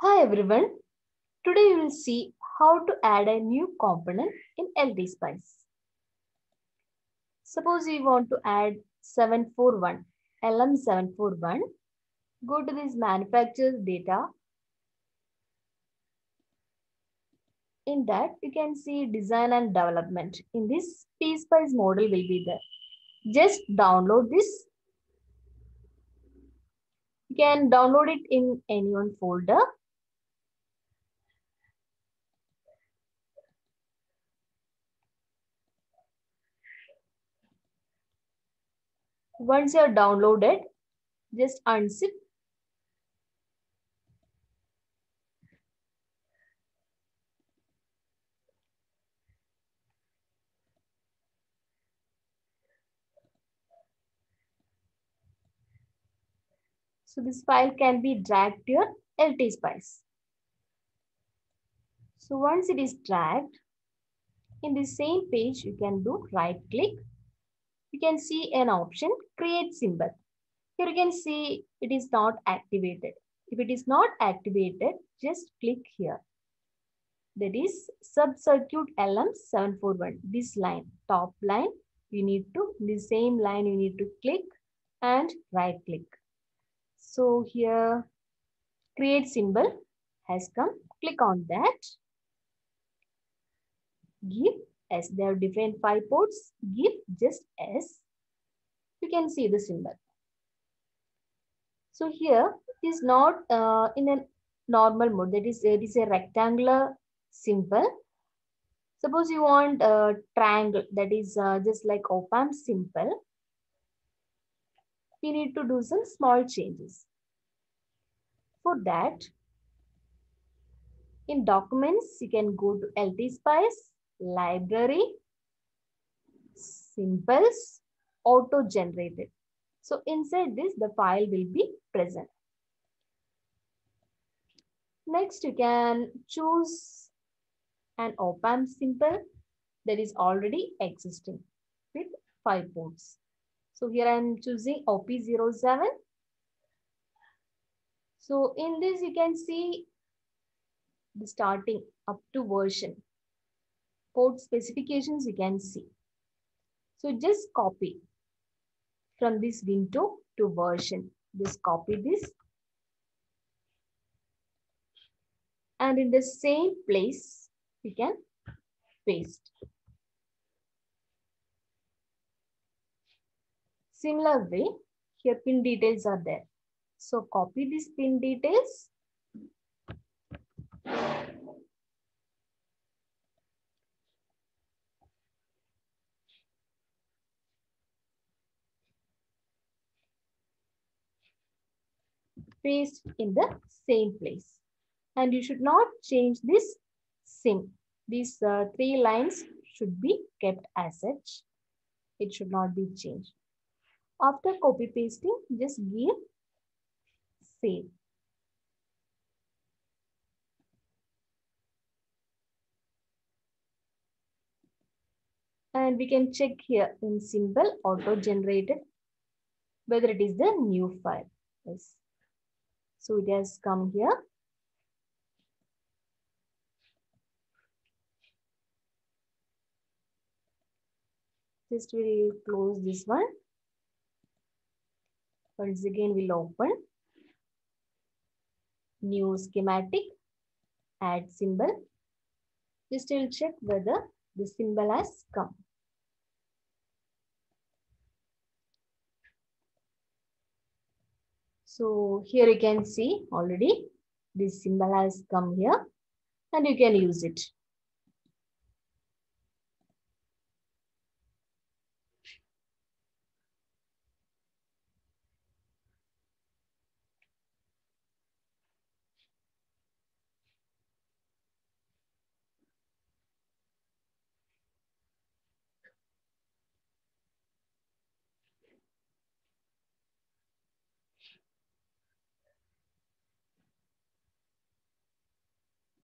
Hi everyone. Today you will see how to add a new component in LT Spice. Suppose you want to add 741, LM741. Go to this manufacturer's data. In that you can see design and development. In this P-Spice model will be there. Just download this. You can download it in any one folder Once you are downloaded, just unzip. So this file can be dragged to your LT Spice. So once it is dragged, in the same page, you can do right click you can see an option create symbol. Here you can see it is not activated. If it is not activated, just click here. That is sub-circuit LM741. This line, top line, you need to, the same line you need to click and right click. So here, create symbol has come. Click on that. Give S. They have different five ports. Give just S. You can see the symbol. So here is not uh, in a normal mode. That is, it is a rectangular symbol. Suppose you want a triangle that is uh, just like op-amp simple. We need to do some small changes. For that, in documents, you can go to LT Spice library, symbols, auto-generated. So inside this, the file will be present. Next, you can choose an op-amp symbol that is already existing with five ports. So here I am choosing OP07. So in this, you can see the starting up to version port specifications you can see. So just copy from this window to version. Just copy this. And in the same place, we can paste. Similar way, here pin details are there. So copy these pin details paste in the same place. And you should not change this sim. These uh, three lines should be kept as such. It should not be changed. After copy pasting, just give save. And we can check here in symbol auto generated whether it is the new file. Yes. So it has come here. Just we close this one. Once again, we'll open. New schematic. Add symbol. Just will check whether the symbol has come. So here you can see already this symbol has come here and you can use it.